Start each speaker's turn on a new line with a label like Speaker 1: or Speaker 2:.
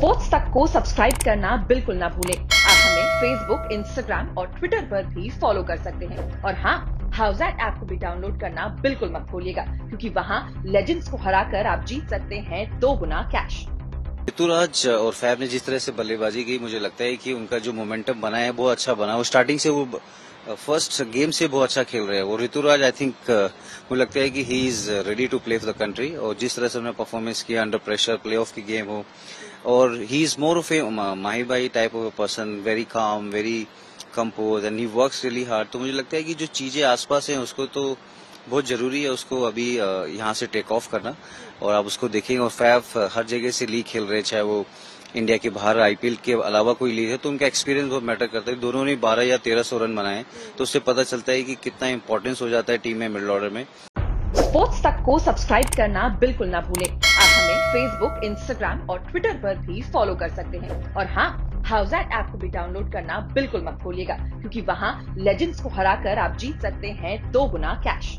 Speaker 1: Sports तक को subscribe करना बिल्कुल ना भूलें। आप हमें फेसबुक इंस्टाग्राम और ट्विटर पर भी फॉलो कर सकते हैं। और हाँ हाउस ऐप को भी डाउनलोड करना बिल्कुल मत भूलिएगा, क्योंकि वहाँ लेजेंड्स को हराकर आप जीत सकते हैं दो गुना कैश
Speaker 2: ऋतुराज और फैब ने जिस तरह से बल्लेबाजी की, मुझे लगता है कि उनका जो मोमेंटम बना है बहुत अच्छा बना। वो स्टार्टिंग से वो फ़र्स्ट गेम से बहुत अच्छा खेल रहे हैं। वो ऋतुराज आई थिंक मुझे लगता है कि he is ready to play for the country और जिस तरह से उन्होंने परफॉर्मेंस किया अंडर प्रेशर प्ले ऑफ़ की गेम हो, और he is more of a Mahi by type of a person very calm very composed and he works really hard तो मुझे लगता है कि जो चीज़ें आसपास हैं, उसको तो बहुत ज़रूरी है उसको अभी यहाँ से टेक ऑफ़ करना और आप उसको देखेंगे और फैफ हर जगह से लीग खेल रहे चाहे वो इंडिया के बाहर आईपीएल के अलावा कोई लीग है तो उनका एक्सपीरियंस बहुत मैटर करता है। दोनों ने बारह या तेरह सौ रन बनाए तो उससे पता चलता है कि कितना इंपॉर्टेंस हो जाता है टीम में मिडल ऑर्डर में।
Speaker 1: स्पोर्ट्स तक को सब्सक्राइब करना बिल्कुल ना भूलें। आप हमें फेसबुक इंस्टाग्राम और ट्विटर पर भी फॉलो कर सकते हैं। और हाँ हाउसैट ऐप को भी डाउनलोड करना बिल्कुल मत भूलिएगा, क्योंकि वहाँ लेजेंड्स को हराकर आप जीत सकते हैं दो गुना कैश